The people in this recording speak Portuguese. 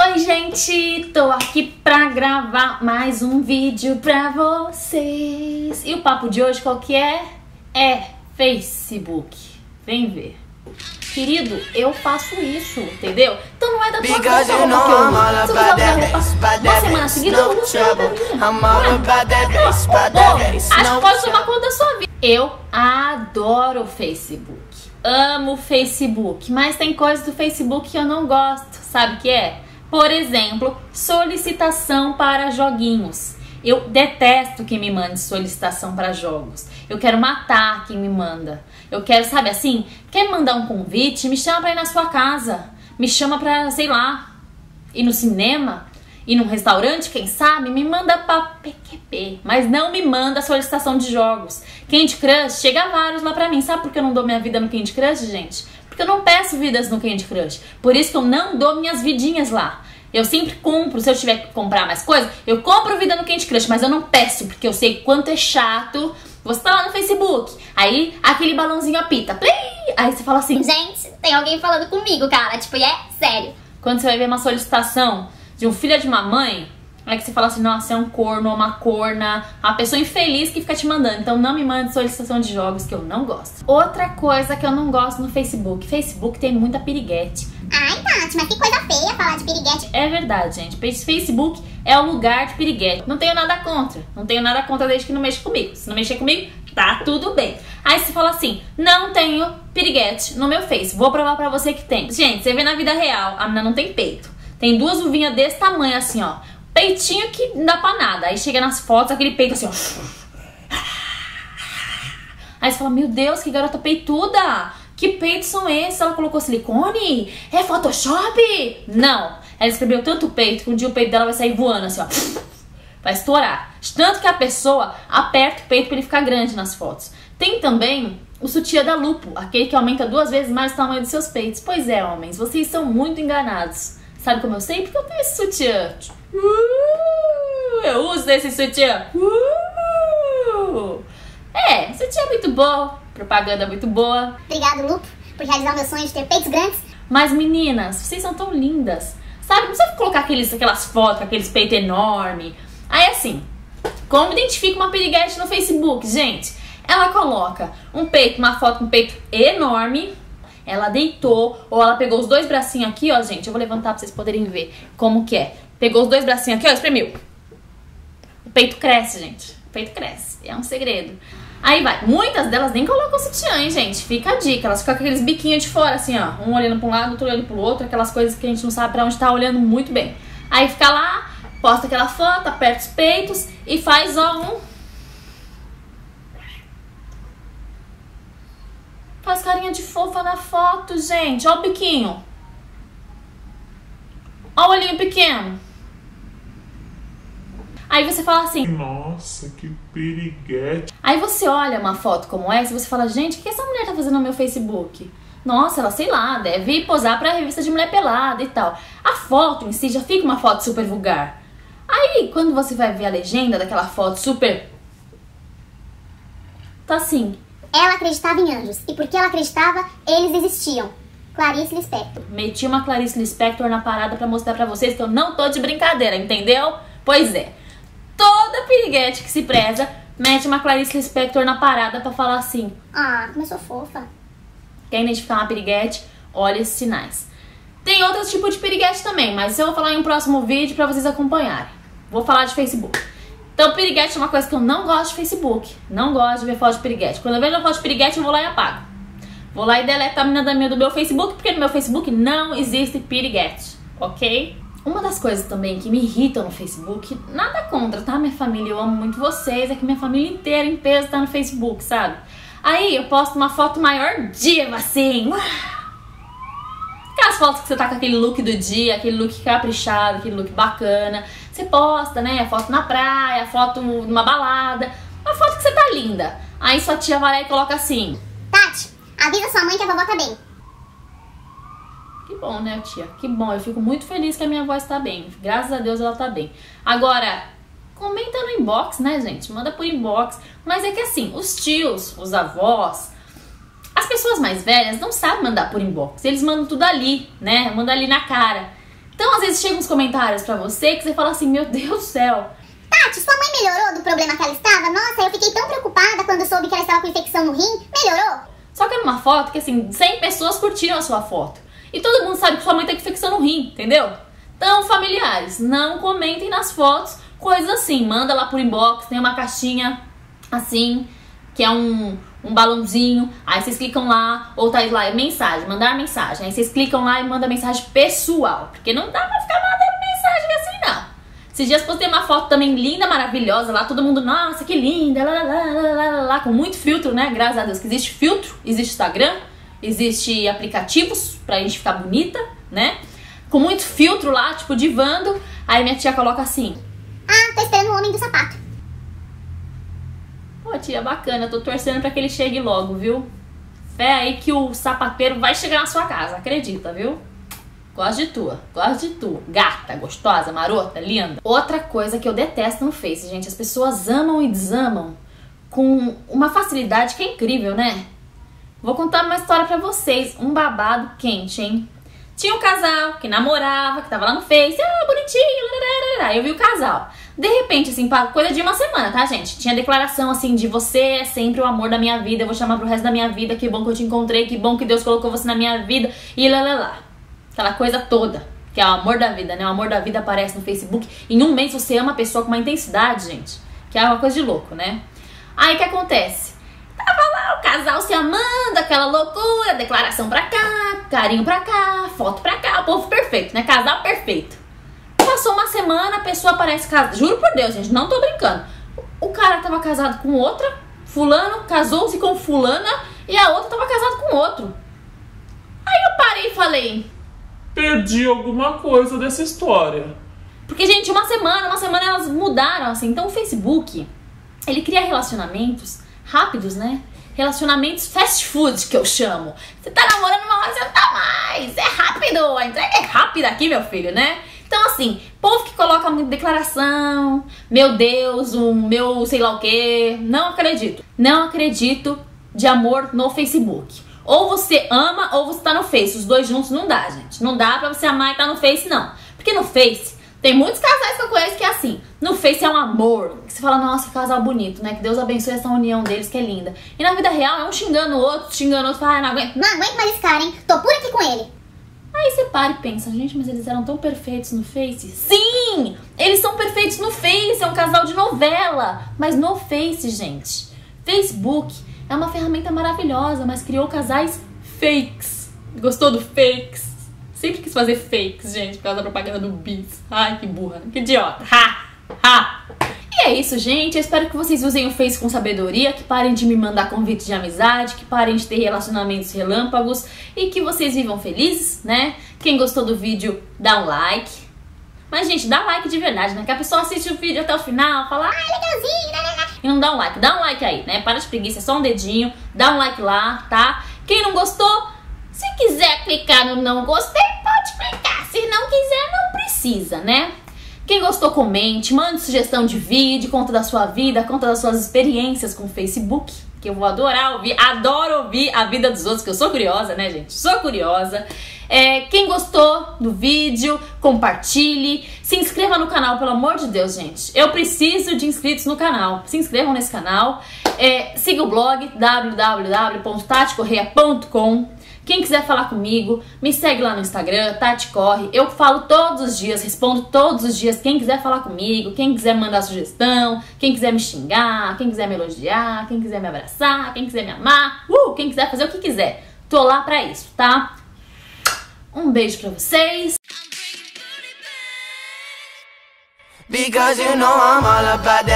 Oi, gente! Tô aqui pra gravar mais um vídeo pra vocês. E o papo de hoje qual que é? É Facebook. Vem ver. Querido, eu faço isso, entendeu? Então não é da tua conta que eu uso. Se about usar roupa uma semana seguida, eu minha. That bass, acho que pode tomar conta da sua vida. Eu adoro o Facebook. Amo o Facebook, mas tem coisas do Facebook que eu não gosto. Sabe o que é? Por exemplo, solicitação para joguinhos. Eu detesto que me mande solicitação para jogos. Eu quero matar quem me manda. Eu quero, sabe assim, quer mandar um convite? Me chama pra ir na sua casa. Me chama pra, sei lá, ir no cinema, ir num restaurante, quem sabe, me manda pra PQP, mas não me manda solicitação de jogos. Candy Crush, chega vários lá pra mim. Sabe por que eu não dou minha vida no Candy Crush, gente? Porque eu não peço vidas no Candy Crush. Por isso que eu não dou minhas vidinhas lá. Eu sempre compro, se eu tiver que comprar mais coisa, eu compro vida no Candy Crush, mas eu não peço, porque eu sei quanto é chato. Você tá lá no Facebook, aí aquele balãozinho apita, play! Aí você fala assim, Gente, tem alguém falando comigo, cara. Tipo, e é sério. quando você vai ver uma solicitação de um filho de uma mãe, é que você fala assim, nossa, é um corno, uma corna, uma pessoa infeliz que fica te mandando. Então não me mande solicitação de jogos que eu não gosto. Outra coisa que eu não gosto no Facebook, Facebook tem muita piriguete. Ai, Tati, mas que coisa feia falar de piriguete. É verdade, gente. Facebook é o lugar de piriguete. Não tenho nada contra. Não tenho nada contra desde que não mexa comigo. Se não mexer comigo, tá tudo bem. Aí você fala assim: não tenho piriguete no meu Face. Vou provar pra você que tem. Gente, você vê na vida real, a menina não tem peito. Tem duas uvinhas desse tamanho assim, ó. Peitinho que não dá pra nada. Aí chega nas fotos, aquele peito assim, ó. Aí você fala, meu Deus, que garota peituda! Que peitos são esses? Ela colocou silicone? É Photoshop? Não. Ela escreveu tanto peito que um dia o peito dela vai sair voando assim, ó. Vai estourar. Tanto que a pessoa aperta o peito pra ele ficar grande nas fotos. Tem também o sutiã da Lupo, aquele que aumenta duas vezes mais o tamanho dos seus peitos. Pois é, homens, vocês são muito enganados. Sabe como eu sei? Porque eu tenho esse sutiã. Uh, eu uso esse sutiã. Uh, é, sutiã é muito bom, propaganda muito boa. Obrigado, Lupo, por realizar meu sonho de ter peitos grandes. Mas meninas, vocês são tão lindas. Sabe, não precisa colocar aqueles, aquelas fotos com aqueles peitos enormes. Aí assim, como identifica uma piriguete no Facebook, gente? Ela coloca um peito, uma foto com um peito enorme. Ela deitou, ou ela pegou os dois bracinhos aqui, ó, gente. Eu vou levantar pra vocês poderem ver como que é. Pegou os dois bracinhos aqui, ó, espremeu. O peito cresce, gente. O peito cresce. É um segredo. Aí vai. Muitas delas nem colocam sutiã, hein, gente? Fica a dica. Elas ficam com aqueles biquinhos de fora, assim, ó. Um olhando pra um lado, outro olhando pro outro. Aquelas coisas que a gente não sabe pra onde tá olhando muito bem. Aí fica lá, posta aquela foto, aperta os peitos e faz, ó, um... Faz carinha de fofa na foto, gente. Ó o biquinho. Ó o olhinho pequeno. Aí você fala assim, Nossa, que piriguete. Aí você olha uma foto como essa e você fala, gente, o que essa mulher tá fazendo no meu Facebook? Nossa, ela, sei lá, deve posar pra revista de mulher pelada e tal. A foto em si já fica uma foto super vulgar. Aí, quando você vai ver a legenda daquela foto super... Tá assim, Ela acreditava em anjos. E porque ela acreditava, eles existiam. Clarice Lispector. meti uma Clarice Lispector na parada pra mostrar pra vocês que eu não tô de brincadeira, entendeu? Pois é. Toda piriguete que se preza mete uma Clarice Lispector na parada pra falar assim, Ah, como eu sou fofa. Quer identificar uma piriguete? Olha esses sinais. Tem outros tipos de piriguete também, mas eu vou falar em um próximo vídeo pra vocês acompanharem. Vou falar de Facebook. Então, piriguete é uma coisa que eu não gosto de Facebook. Não gosto de ver foto de piriguete. Quando eu vejo uma foto de piriguete, eu vou lá e apago. Vou lá e deleto a menina minha do meu Facebook, porque no meu Facebook não existe piriguete, ok? Uma das coisas também que me irritam no Facebook, nada contra, tá, minha família? Eu amo muito vocês, é que minha família inteira em peso tá no Facebook, sabe? Aí eu posto uma foto maior diva, assim. Aquelas fotos que você tá com aquele look do dia, aquele look caprichado, aquele look bacana. Você posta, né? Foto na praia, foto numa balada. Uma foto que você tá linda. Aí sua tia vai lá e coloca assim. Tati, avisa sua mãe que a vovó tá bem. Que bom, né, tia? Que bom. Eu fico muito feliz que a minha avó está bem. Graças a Deus ela tá bem. Agora, comenta no inbox, né, gente? Manda por inbox. Mas é que assim, os tios, os avós, as pessoas mais velhas não sabem mandar por inbox. Eles mandam tudo ali, né? Mandam ali na cara. Então, às vezes, chegam uns comentários pra você que você fala assim, meu Deus do céu. Tati, sua mãe melhorou do problema que ela estava? Nossa, eu fiquei tão preocupada quando soube que ela estava com infecção no rim. Melhorou? Só que era uma foto que, assim, 100 pessoas curtiram a sua foto. E todo mundo sabe que sua mãe tem infecção no rim, entendeu? Então, familiares, não comentem nas fotos coisas assim. Manda lá por inbox, tem uma caixinha assim, que é um, um balãozinho. Aí vocês clicam lá, ou tá lá, mensagem, mandar mensagem. Aí vocês clicam lá e mandam mensagem pessoal. Porque não dá pra ficar mandando mensagem assim, não. Esses dias postei uma foto também linda, maravilhosa lá, todo mundo, nossa, que linda, lá, lá, lá, lá, com muito filtro, né? Graças a Deus que existe filtro, existe Instagram, existe aplicativos pra gente ficar bonita, né? Com muito filtro lá, tipo divando. Aí minha tia coloca assim: Ah, tô esperando o homem do sapato. Tia, bacana, tô torcendo pra que ele chegue logo, viu? Fé aí que o sapateiro vai chegar na sua casa, acredita, viu? Gosto de tua, gosto de tu. Gata, gostosa, marota, linda. Outra coisa que eu detesto no Face, gente, as pessoas amam e desamam com uma facilidade que é incrível, né? Vou contar uma história pra vocês, um babado quente, hein? Tinha um casal que namorava, que tava lá no Face, ah, bonitinho, lararara. eu vi o casal. De repente, assim, coisa de uma semana, tá, gente? Tinha declaração, assim, de você é sempre o amor da minha vida, eu vou chamar pro resto da minha vida, que bom que eu te encontrei, que bom que Deus colocou você na minha vida, e lá, lá, lá. Aquela coisa toda, que é o amor da vida, né? O amor da vida aparece no Facebook. Em um mês você ama a pessoa com uma intensidade, gente, que é uma coisa de louco, né? Aí o que acontece? Tava lá o casal se amando, aquela loucura, declaração pra cá, carinho pra cá, foto pra cá, o povo perfeito, né? Casal perfeito. Passou uma semana, a pessoa aparece casada. Juro por Deus, gente, não tô brincando. O cara tava casado com outra, fulano casou-se com fulana e a outra tava casada com outro. Aí eu parei e falei, Perdi alguma coisa dessa história. Porque, gente, uma semana, uma semana elas mudaram, assim. Então o Facebook, ele cria relacionamentos rápidos, né? Relacionamentos fast food, que eu chamo. Você tá namorando uma hora, você não tá mais. É rápido, a entrega é rápida aqui, meu filho, né? Então, assim, povo que coloca declaração, meu Deus, o meu sei lá o que, não acredito. Não acredito de amor no Facebook. Ou você ama ou você tá no Face. Os dois juntos não dá, gente. Não dá pra você amar e tá no Face, não. Porque no Face, tem muitos casais que eu conheço que é assim. No Face é um amor. Que você fala, nossa, que casal bonito, né? Que Deus abençoe essa união deles, que é linda. E na vida real é um xingando o outro, xingando o outro. Fala, ah, não aguento. Não aguento mais esse cara, hein? Tô por aqui com ele. Aí você para e pensa, gente, mas eles eram tão perfeitos no Face? Sim! Eles são perfeitos no Face, é um casal de novela. Mas no Face, gente, Facebook é uma ferramenta maravilhosa, mas criou casais fakes. Gostou do fakes? Sempre quis fazer fakes, gente, por causa da propaganda do Bis. Ai, que burra, que idiota. Ha! Ha! É isso, gente. Eu espero que vocês usem o Face com sabedoria, que parem de me mandar convites de amizade, que parem de ter relacionamentos relâmpagos e que vocês vivam felizes, né? Quem gostou do vídeo, dá um like. Mas, gente, dá like de verdade, né? Que a pessoa assiste o vídeo até o final, fala, ah, legalzinho, né, né, né? E não dá um like. Dá um like aí, né? Para de preguiça, é só um dedinho. Dá um like lá, tá? Quem não gostou, se quiser clicar no não gostei, pode clicar. Se não quiser, não precisa, né? Quem gostou, comente, mande sugestão de vídeo, conta da sua vida, conta das suas experiências com o Facebook, que eu vou adorar ouvir, adoro ouvir a vida dos outros, que eu sou curiosa, né, gente? Sou curiosa. É, quem gostou do vídeo, compartilhe, se inscreva no canal, pelo amor de Deus, gente. Eu preciso de inscritos no canal. Se inscrevam nesse canal. É, siga o blog www.taticorreia.com. Quem quiser falar comigo, me segue lá no Instagram, Tati Corre. Eu falo todos os dias, respondo todos os dias. Quem quiser falar comigo, quem quiser mandar sugestão, quem quiser me xingar, quem quiser me elogiar, quem quiser me abraçar, quem quiser me amar, uh, quem quiser fazer o que quiser. Tô lá pra isso, tá? Um beijo pra vocês. Because you know I'm all about that.